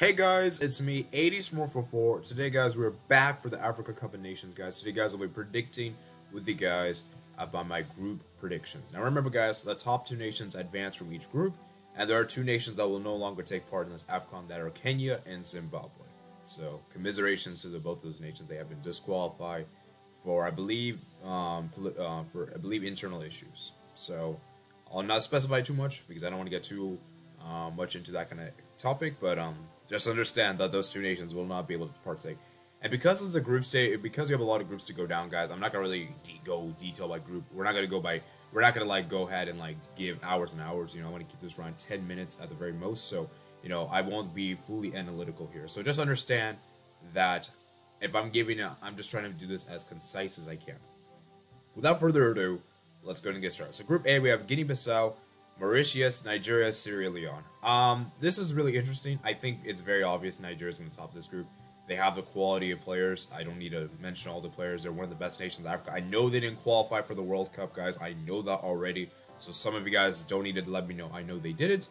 Hey guys, it's me, AD744. Today guys, we're back for the Africa Cup of Nations guys. Today guys, I'll be predicting with the guys about my group predictions. Now remember guys, the top two nations advance from each group, and there are two nations that will no longer take part in this AFCON that are Kenya and Zimbabwe. So commiserations to the, both those nations. They have been disqualified for, I believe, um, uh, for I believe internal issues. So I'll not specify too much because I don't want to get too uh, much into that kind of topic, but um, just understand that those two nations will not be able to partake. And because it's a group stage, because we have a lot of groups to go down, guys, I'm not gonna really de go detail by group. We're not gonna go by. We're not gonna like go ahead and like give hours and hours. You know, I want to keep this around 10 minutes at the very most. So you know, I won't be fully analytical here. So just understand that if I'm giving, a, I'm just trying to do this as concise as I can. Without further ado, let's go and get started. So Group A, we have Guinea-Bissau, Mauritius, Nigeria, Sierra Leone. Um, this is really interesting. I think it's very obvious Nigeria is going to top this group. They have the quality of players. I don't need to mention all the players. They're one of the best nations in Africa. I know they didn't qualify for the World Cup, guys. I know that already. So some of you guys don't need to let me know. I know they did it.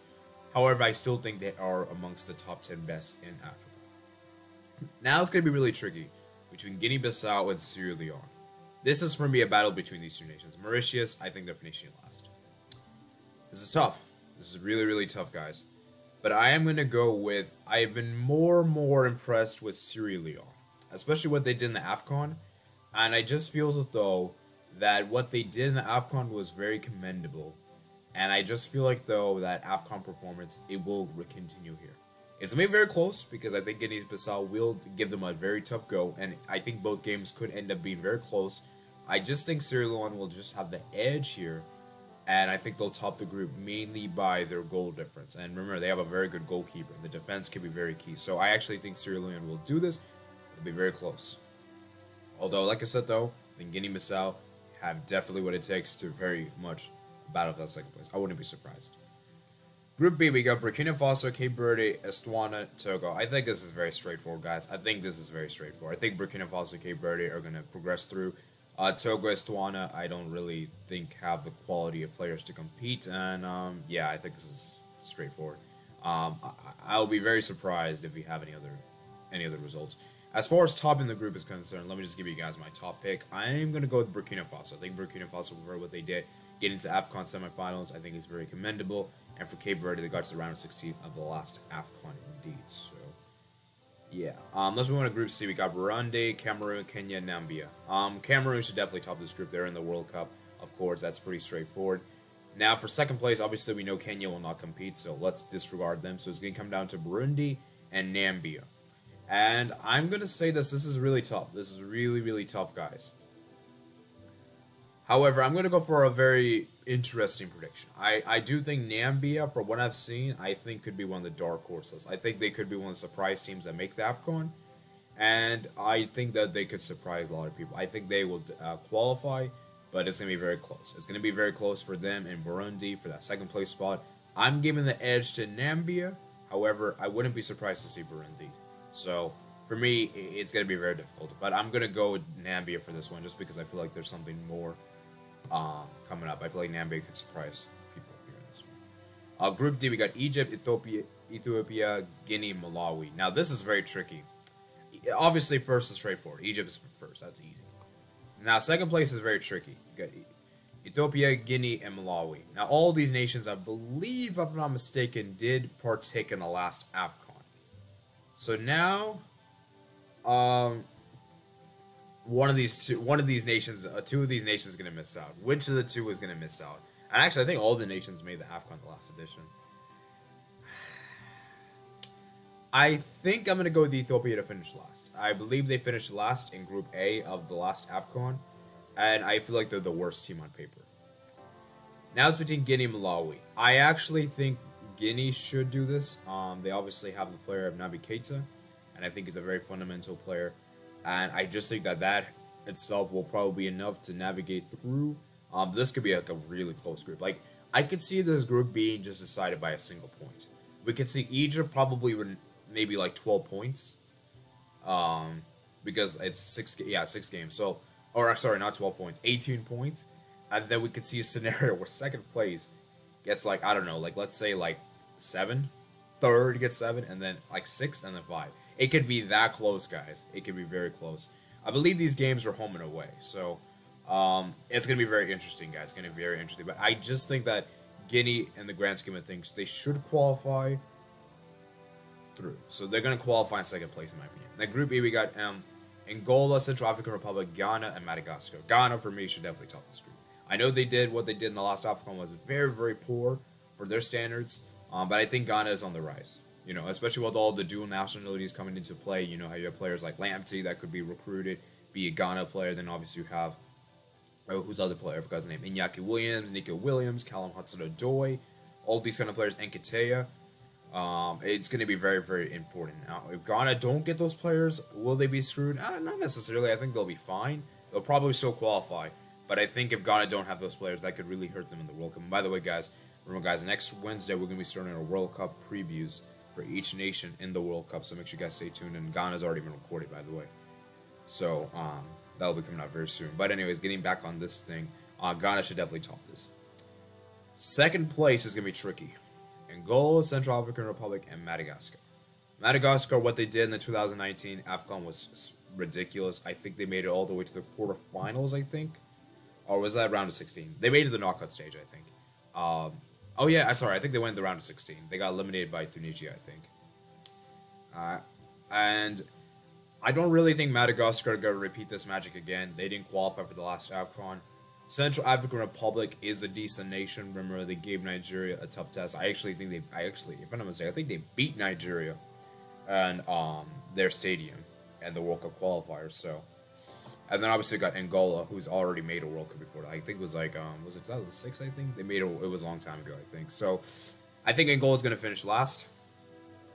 However, I still think they are amongst the top 10 best in Africa. Now it's going to be really tricky between Guinea-Bissau and Sierra Leone. This is for me a battle between these two nations. Mauritius, I think they're finishing last. This is tough. This is really, really tough, guys. But I am going to go with, I've been more and more impressed with Sierra Leone. Especially what they did in the AFCON. And I just feel as though that what they did in the AFCON was very commendable. And I just feel like, though, that AFCON performance, it will continue here. It's going to be very close because I think Guinea-Bissau will give them a very tough go. And I think both games could end up being very close. I just think Sierra Leone will just have the edge here and I think they'll top the group mainly by their goal difference. And remember, they have a very good goalkeeper. And the defense can be very key. So I actually think Sierra Leone will do this. It'll be very close. Although, like I said, though, I Guinea-Bissau have definitely what it takes to very much battle for that second place. I wouldn't be surprised. Group B, we got Burkina Faso, Cape Verde, Estonia, Togo. I think this is very straightforward, guys. I think this is very straightforward. I think Burkina Faso, Cape Verde are going to progress through. Uh, Togo Estonia, I don't really think have the quality of players to compete, and um, yeah, I think this is straightforward. Um, I, will be very surprised if we have any other any other results. As far as top in the group is concerned, let me just give you guys my top pick. I am going to go with Burkina Faso. I think Burkina Faso, for what they did, get into AFCON semifinals, I think is very commendable. And for Cape Verde, they got to the round of 16 of the last AFCON indeed. So yeah. Um, let's move on to Group C. We got Burundi, Cameroon, Kenya, Nambia. Um, Cameroon should definitely top this group. They're in the World Cup, of course. That's pretty straightforward. Now, for second place, obviously we know Kenya will not compete, so let's disregard them. So it's going to come down to Burundi and Nambia. And I'm going to say this, this is really tough. This is really, really tough, guys. However, I'm going to go for a very interesting prediction. I, I do think Nambia, from what I've seen, I think could be one of the dark horses. I think they could be one of the surprise teams that make the AFCON. And I think that they could surprise a lot of people. I think they will uh, qualify, but it's going to be very close. It's going to be very close for them in Burundi for that second place spot. I'm giving the edge to Nambia. However, I wouldn't be surprised to see Burundi. So for me, it's going to be very difficult. But I'm going to go with Nambia for this one just because I feel like there's something more uh, coming up. I feel like Namibia could surprise people here in this one. Uh, Group D, we got Egypt, Ethiopia, Ethiopia, Guinea, Malawi. Now, this is very tricky. Obviously, first is straightforward. Egypt is first. That's easy. Now, second place is very tricky. You got Ethiopia, Guinea, and Malawi. Now, all these nations, I believe, if I'm not mistaken, did partake in the last AFCON. So now, um, one of these two, one of these nations, uh, two of these nations is going to miss out. Which of the two is going to miss out? And actually, I think all the nations made the AFCON the last edition. I think I'm going to go with Ethiopia to finish last. I believe they finished last in Group A of the last AFCON, and I feel like they're the worst team on paper. Now it's between Guinea and Malawi. I actually think Guinea should do this. Um, they obviously have the player of Naby Keita, and I think he's a very fundamental player and I just think that that itself will probably be enough to navigate through. Um, this could be like a really close group. Like I could see this group being just decided by a single point. We could see Egypt probably with maybe like 12 points, um, because it's six yeah six games. So or sorry, not 12 points, 18 points, and then we could see a scenario where second place gets like I don't know, like let's say like seven, third gets seven, and then like six, and then five. It could be that close, guys. It could be very close. I believe these games are home and away, so um, it's gonna be very interesting, guys. It's gonna be very interesting. But I just think that Guinea, in the grand scheme of things, they should qualify through. So they're gonna qualify in second place, in my opinion. Then Group E, we got um, Angola, Central African Republic, Ghana, and Madagascar. Ghana, for me, should definitely top this group. I know they did what they did in the last AFCON was very, very poor for their standards, um, but I think Ghana is on the rise. You know, especially with all the dual nationalities coming into play. You know how you have players like Lamptey that could be recruited, be a Ghana player. Then obviously you have oh, who's the other player? I forgot his name. Iñaki Williams, Nico Williams, Callum Hudson-Odoi, all these kind of players. Nketiah. Um, it's going to be very, very important. Now, if Ghana don't get those players, will they be screwed? Uh, not necessarily. I think they'll be fine. They'll probably still qualify. But I think if Ghana don't have those players, that could really hurt them in the World Cup. And by the way, guys, remember, guys, next Wednesday we're going to be starting our World Cup previews for each nation in the World Cup. So make sure you guys stay tuned. And Ghana's already been recorded, by the way. So um, that'll be coming out very soon. But anyways, getting back on this thing, uh, Ghana should definitely top this. Second place is going to be tricky. Angola, Central African Republic, and Madagascar. Madagascar, what they did in the 2019 AFCON was ridiculous. I think they made it all the way to the quarterfinals, I think. Or was that round of 16? They made it to the knockout stage, I think. Um, oh, yeah, I sorry. I think they went the round of 16. They got eliminated by Tunisia, I think. Uh, and I don't really think Madagascar are going to repeat this magic again. They didn't qualify for the last AFCON. Central African Republic is a decent nation. Remember, they gave Nigeria a tough test. I actually think they, I actually, if I'm not mistaken, I think they beat Nigeria and um their stadium and the World Cup qualifiers. So, and then obviously got Angola, who's already made a World Cup before. I think it was like um was it 2006? I think they made it. It was a long time ago. I think so. I think Angola is going to finish last,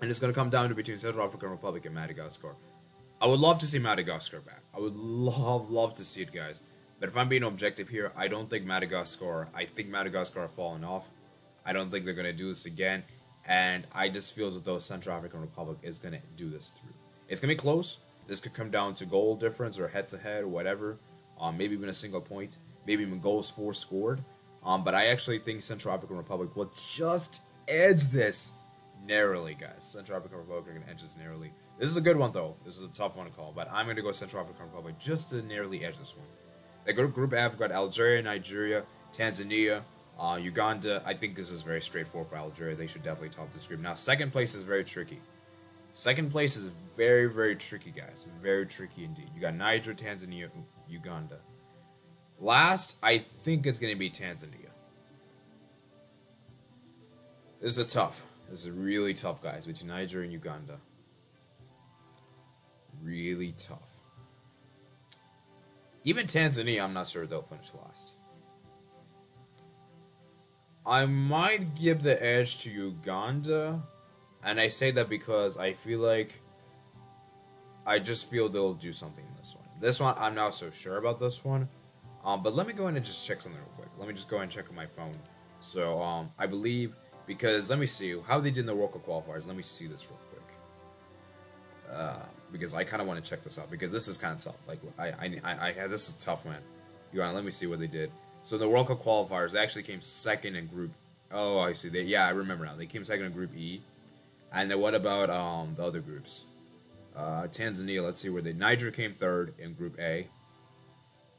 and it's going to come down to between Central African Republic and Madagascar. I would love to see Madagascar back. I would love, love to see it, guys. But if I'm being objective here, I don't think Madagascar, I think Madagascar have fallen off. I don't think they're going to do this again. And I just feel as though Central African Republic is going to do this through. It's going to be close. This could come down to goal difference or head to head or whatever. Um, maybe even a single point. Maybe even goals for scored. Um, but I actually think Central African Republic will just edge this narrowly, guys. Central African Republic are going to edge this narrowly. This is a good one, though. This is a tough one to call. But I'm going to go Central African Republic just to narrowly edge this one. The group, group F got Algeria, Nigeria, Tanzania, uh, Uganda. I think this is very straightforward for Algeria. They should definitely top this group. Now, second place is very tricky. Second place is very, very tricky, guys. Very tricky indeed. You got Niger, Tanzania, Uganda. Last, I think it's going to be Tanzania. This is tough. This is really tough, guys, between Niger and Uganda. Really tough. Even Tanzania, I'm not sure they'll finish last. I might give the edge to Uganda, and I say that because I feel like I just feel they'll do something in this one. This one, I'm not so sure about this one. Um, but let me go in and just check something real quick. Let me just go and check on my phone. So, um, I believe, because let me see how they did in the World Cup qualifiers. Let me see this real quick. Uh, because I kind of want to check this out because this is kind of tough. Like I, I, I, I, this is tough, man. You want? to Let me see what they did. So the World Cup qualifiers, they actually came second in Group. Oh, I see. They, yeah, I remember now. They came second in Group E. And then what about um the other groups? Uh, Tanzania. Let's see where they. Niger came third in Group A.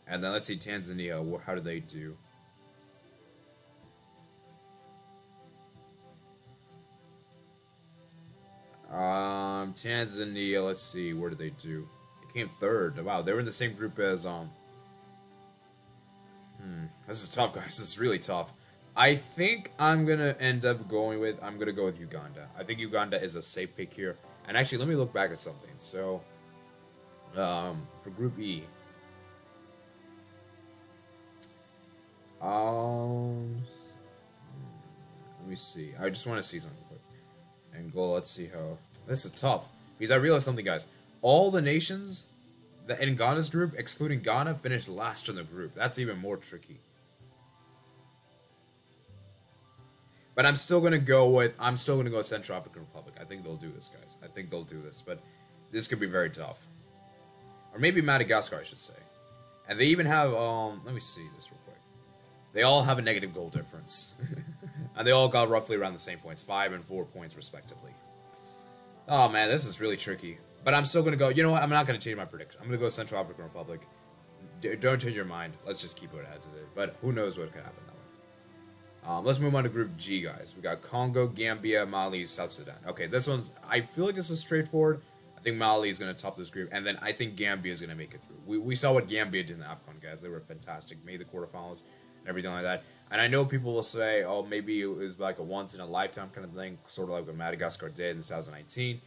And then let's see Tanzania. How did they do? Um, Tanzania. Let's see. Where did they do? They came third. Wow, they were in the same group as um. Hmm. This is tough, guys. This is really tough. I think I'm gonna end up going with. I'm gonna go with Uganda. I think Uganda is a safe pick here. And actually, let me look back at something. So, um, for Group E. Um, let me see. I just want to see something quick. Angola. Let's see how. This is tough because I realized something, guys. All the nations that in Ghana's group, excluding Ghana, finished last in the group. That's even more tricky. But I'm still gonna go with I'm still gonna go Central African Republic. I think they'll do this, guys. I think they'll do this, but this could be very tough. Or maybe Madagascar, I should say. And they even have um let me see this real quick. They all have a negative goal difference. And they all got roughly around the same points, five and four points respectively. Oh man, this is really tricky. But I'm still gonna go. You know what? I'm not gonna change my prediction. I'm gonna go Central African Republic. D don't change your mind. Let's just keep it as it. But who knows what could happen way. Um, let's move on to Group G, guys. We got Congo, Gambia, Mali, South Sudan. Okay, this one's. I feel like this is straightforward. I think Mali is gonna top this group, and then I think Gambia is gonna make it through. We, we saw what Gambia did in the Afcon, guys. They were fantastic. Made the quarterfinals and everything like that. And I know people will say, oh, maybe it was like a once in a lifetime kind of thing, sort of like what Madagascar did in 2019.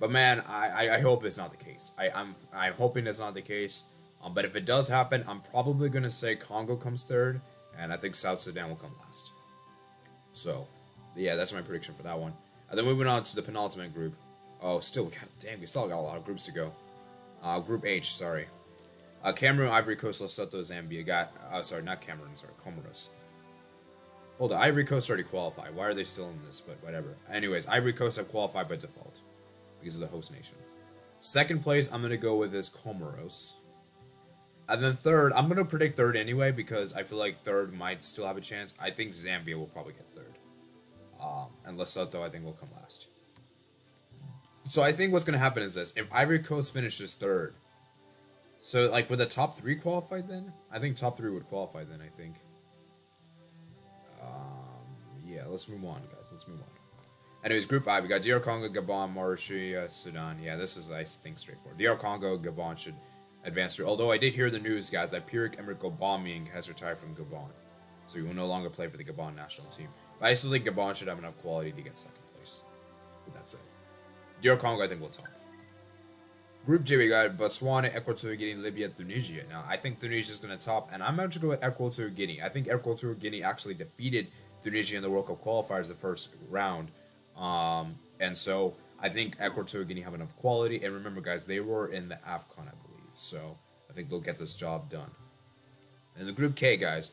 But man, I, I hope it's not the case. I, I'm I'm hoping it's not the case. Um, but if it does happen, I'm probably gonna say Congo comes third, and I think South Sudan will come last. So, yeah, that's my prediction for that one. And then moving on to the penultimate group. Oh, still, God damn, we still got a lot of groups to go. Uh, group H, sorry. Uh, Cameroon, Ivory Coast, Lesotho, Zambia got. Uh, sorry, not Cameroon. Sorry, Comoros. Hold on, Ivory Coast already qualified. Why are they still in this? But whatever. Anyways, Ivory Coast have qualified by default because of the host nation. Second place, I'm gonna go with this Comoros. And then third, I'm gonna predict third anyway because I feel like third might still have a chance. I think Zambia will probably get third, um, and Lesotho I think will come last. So I think what's gonna happen is this: if Ivory Coast finishes third, so, like, would the top three qualified then? I think top three would qualify then, I think. Um, yeah, let's move on, guys. Let's move on. Anyways, Group I, we got DR Congo, Gabon, Mauritania, Sudan. Yeah, this is, I think, straightforward. DR Congo, Gabon should advance through. Although I did hear the news, guys, that Pierre Emerick Aubameyang has retired from Gabon. So he will no longer play for the Gabon national team. But I still think Gabon should have enough quality to get second place. With that said. DR Congo, I think, will top. Group J, we got Botswana, Equatorial Guinea, Libya, Tunisia. Now, I think Tunisia is going to top, and I'm going to go with Equatorial Guinea. I think Equatorial Guinea actually defeated Tunisia in the World Cup qualifiers the first round. Um, and so I think Equatorial Guinea have enough quality. And remember, guys, they were in the AFCON, I believe. So I think they'll get this job done. And the Group K, guys.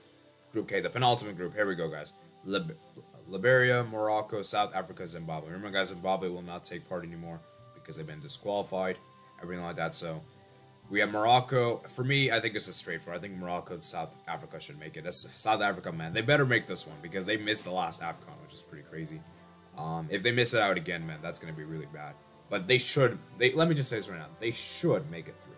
Group K, the penultimate group. Here we go, guys. Lib Liberia, Morocco, South Africa, Zimbabwe. Remember, guys, Zimbabwe will not take part anymore because they've been disqualified everything like that. So we have Morocco. For me, I think this is straightforward. I think Morocco and South Africa should make it. That's South Africa, man. They better make this one because they missed the last AFCON, which is pretty crazy. Um, if they miss it out again, man, that's going to be really bad. But they should. They Let me just say this right now. They should make it through.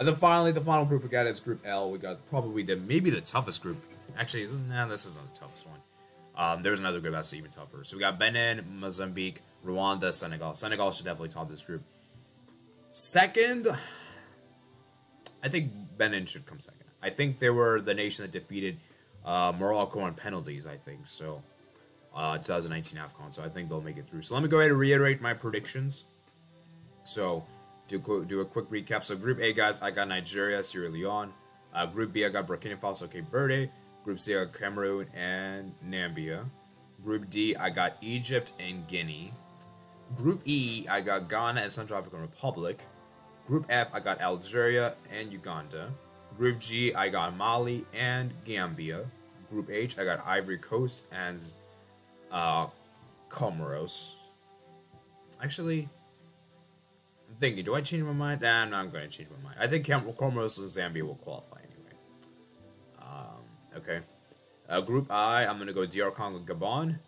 And then finally, the final group we got is Group L. We got probably the maybe the toughest group. Actually, nah, this isn't the toughest one. Um, there's another group that's even tougher. So we got Benin, Mozambique, Rwanda, Senegal. Senegal should definitely top this group. Second, I think Benin should come second. I think they were the nation that defeated uh, Morocco on penalties, I think. So, uh, 2019 AFCON. So I think they'll make it through. So let me go ahead and reiterate my predictions. So, do, do a quick recap. So, Group A, guys, I got Nigeria, Sierra Leone. Uh, group B, I got Burkina Faso, Cape Verde. Group C, I got Cameroon and Namibia. Group D, I got Egypt and Guinea. Group E, I got Ghana and Central African Republic. Group F, I got Algeria and Uganda. Group G, I got Mali and Gambia. Group H, I got Ivory Coast and uh, Comoros. Actually, thinking, do I change my mind? Nah, I'm not going to change my mind. I think Comoros and Zambia will qualify anyway. Um, okay. Uh, group I, I'm going to go DR Congo Gabon.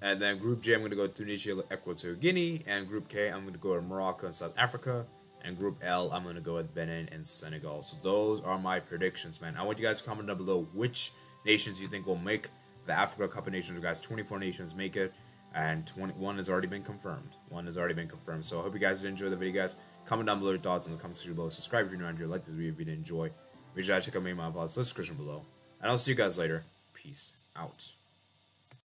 And then Group J, I'm going to go Tunisia, Equatorial Guinea. And Group K, I'm going to go to Morocco and South Africa. And Group L, I'm going to go with Benin and Senegal. So those are my predictions, man. I want you guys to comment down below which nations you think will make the Africa Cup of Nations. You Guys, 24 nations make it. And 21 has already been confirmed. One has already been confirmed. So I hope you guys did enjoy the video, guys. Comment down below your thoughts in the comments section below. Subscribe if you're new around here. Like this video if you did enjoy. Make sure to check out my email Let's description below. And I'll see you guys later. Peace out.